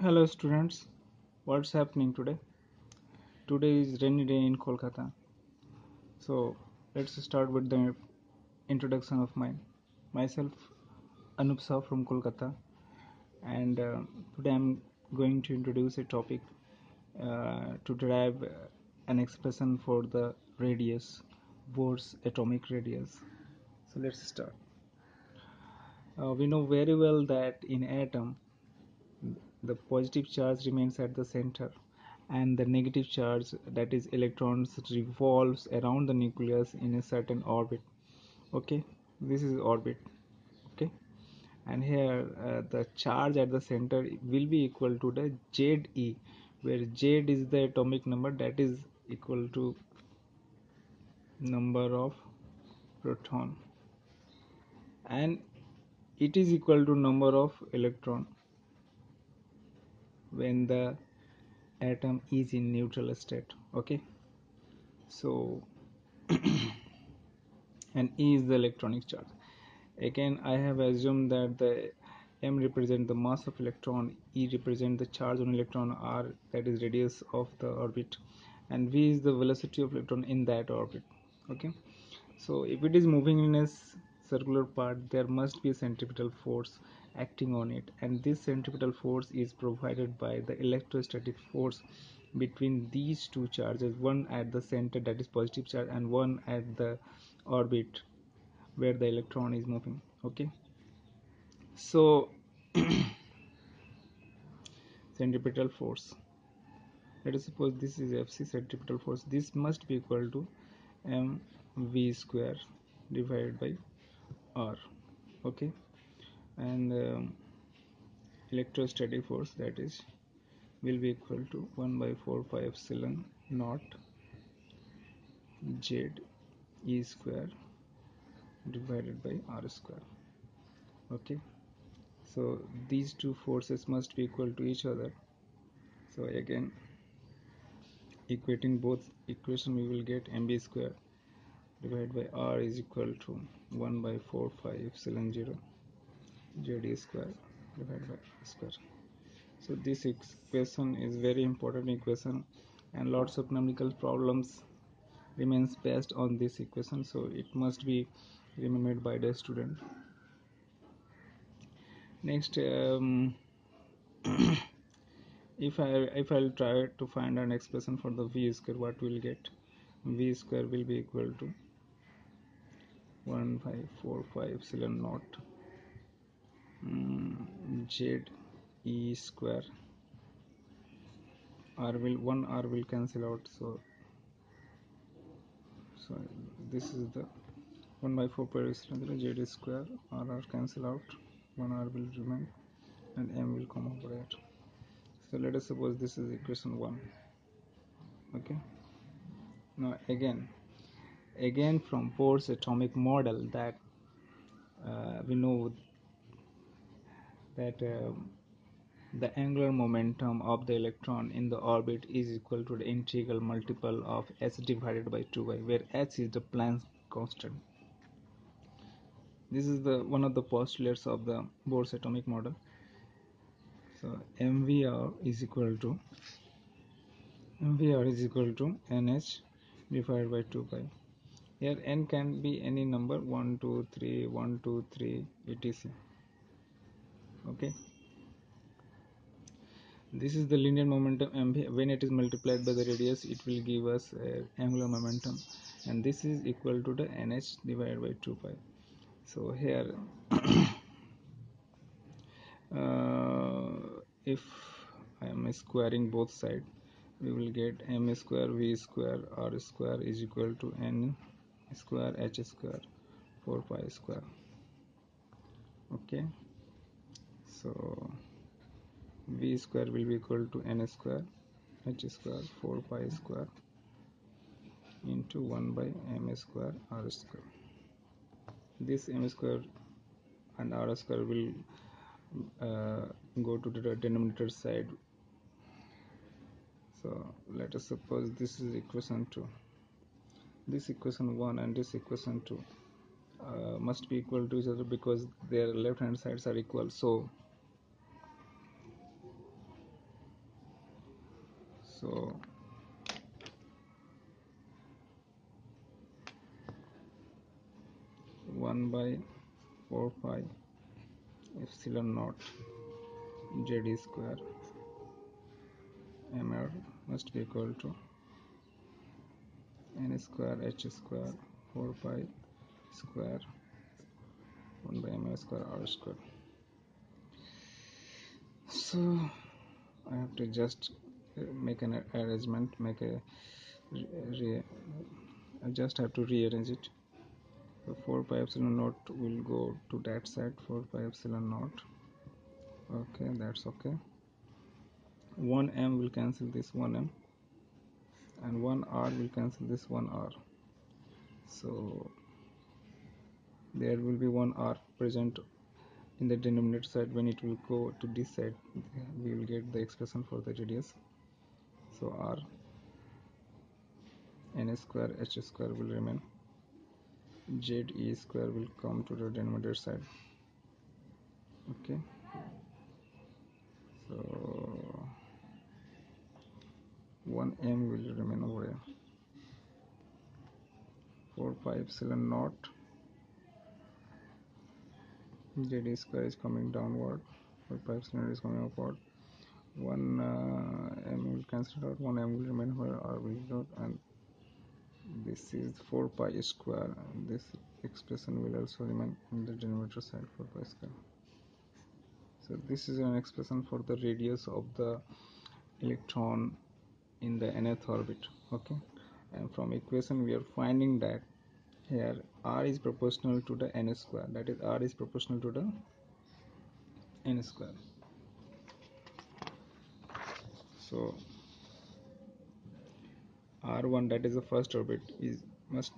Hello students, what's happening today? Today is rainy day in Kolkata. So let's start with the introduction of mine. Myself Anup Saw from Kolkata and uh, today I'm going to introduce a topic to derive an expression for the radius, Bohr's atomic radius. So let's start. Uh, we know very well that in atom the positive charge remains at the center and the negative charge that is electrons revolves around the nucleus in a certain orbit okay this is orbit okay and here uh, the charge at the center will be equal to the ZE where Z is the atomic number that is equal to number of proton. And it is equal to number of electron when the atom is in neutral state okay? So and E is the electronic charge. Again I have assumed that the M represent the mass of electron E represent the charge on electron R that is radius of the orbit and V is the velocity of electron in that orbit okay? So if it is moving in a circular path there must be a centripetal force acting on it and this centripetal force is provided by the electrostatic force between these two charges one at the center that is positive charge and one at the orbit where the electron is moving okay so centripetal force. Let us suppose this is fc centripetal force. This must be equal to mv square divided by r okay? And um, electrostatic force that is will be equal to 1 by 4 pi epsilon naught z e square divided by r square okay so these two forces must be equal to each other. So again equating both equation we will get mv square divided by r is equal to 1 by 4 pi epsilon 0 jd square divided by square. So this equation is very important equation and lots of numerical problems remains based on this equation. So it must be remembered by the student next um, if I if I'll try to find an expression for the v square what we'll get? V square will be equal to 1 by 4 pi epsilon naught z e square. R will one r will cancel out so so this is the 1 by 4 pi epsilon z square r r cancel out one r will remain and m will come over here. So let us suppose this is equation 1 okay? Now again again from Bohr's atomic model that uh, we know that um, the angular momentum of the electron in the orbit is equal to the integral multiple of h divided by 2 pi where h is the Planck constant this is the one of the postulates of the Bohr's atomic model. So mvr is equal to mvr is equal to nh divided by 2 pi. Here n can be any number 1 2 3 1 2 3 etc. Okay. This is the linear momentum mv when it is multiplied by the radius it will give us uh, angular momentum. And this is equal to the nh divided by 2 pi so here uh, if I am squaring both sides we will get m square v square r square is equal to n square h square 4 pi square. Okay. So v square will be equal to n square h square 4 pi square into 1 by m square r square this m square and r square will uh, go to the denominator side. So let us suppose this is equation 2 this equation 1 and this equation 2 uh, must be equal to each other because their left hand sides are equal. So so one by four pi epsilon naught z square mr must be equal to n square h square 4 pi square 1 by mr square r square. So I have to just uh, make an arrangement make a I just have to rearrange it so 4 pi epsilon naught will go to that side 4 pi epsilon naught. Okay that's okay. 1 m will cancel this 1 m and 1 r will cancel this 1 r. So there will be 1 r present in the denominator side. When it will go to this side we will get the expression for the radius. So r n square h square will remain z e square will come to the denominator side. Okay. So 1m will remain over here. 4 pi epsilon naught z square is coming downward. 4 pi epsilon is coming upward. 1 uh, m will cancel out. 1 m will remain where r will not and this is 4 pi square. This expression will also remain in the denominator side 4 pi square. So this is an expression for the radius of the electron in the nth orbit okay? And from equation we are finding that here r is proportional to the n square. That is r is proportional to the n square. So r1 that is the first orbit. Is must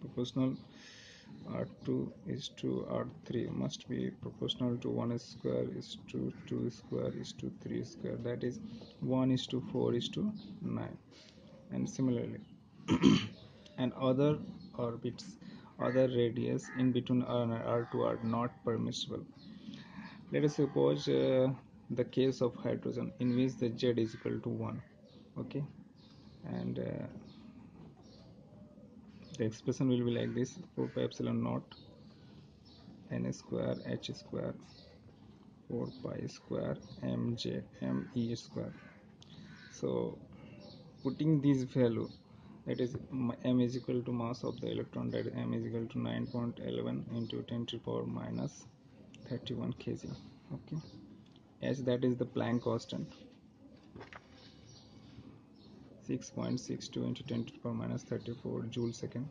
proportional r2 is to r3 must be proportional to 1 square is to 2 square is to 3 square. That is 1 is to 4 is to 9 and similarly and other orbits other radius in between r and r2 are not permissible. Let us suppose uh, the case of hydrogen in which the z is equal to 1 okay? And uh, the expression will be like this 4 pi epsilon naught n square h square 4 pi square mj me square. So putting this value that is m is equal to mass of the electron that is m is equal to 9.11 into 10 to the power minus 31 kg okay as that is the Planck constant 6.62 into 10 to the power minus 34 joule second.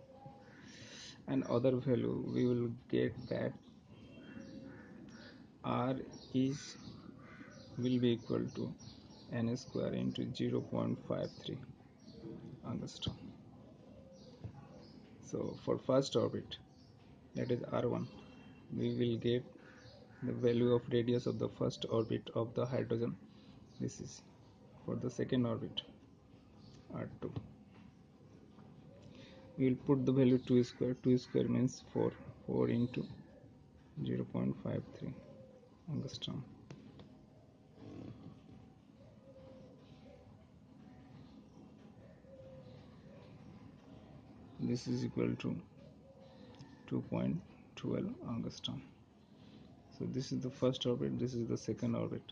And other value we will get that r is will be equal to n square into 0.53 angstrom so for first orbit that is r1 we will get the value of radius of the first orbit of the hydrogen. This is for the second orbit r2 we will put the value 2 square 2 square means 4 4 into 0 0.53 angstrom. This is equal to 2.12 angstrom so this is the first orbit this is the second orbit.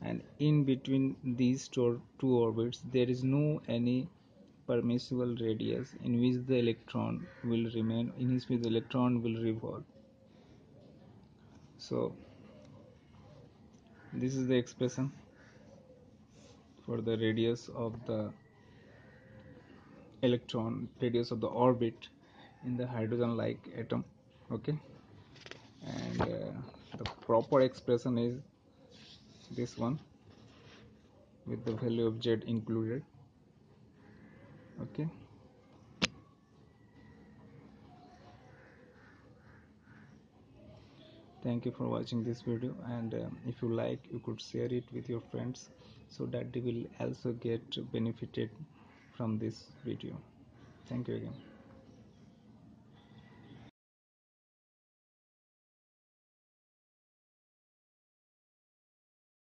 And in between these two orbits there is no any permissible radius in which the electron will remain in which the electron will revolve. So this is the expression for the radius of the electron radius of the orbit in the hydrogen like atom okay? And uh, the proper expression is this one with the value of z included. Okay. Thank you for watching this video and um, if you like you could share it with your friends so that they will also get benefited from this video. Thank you again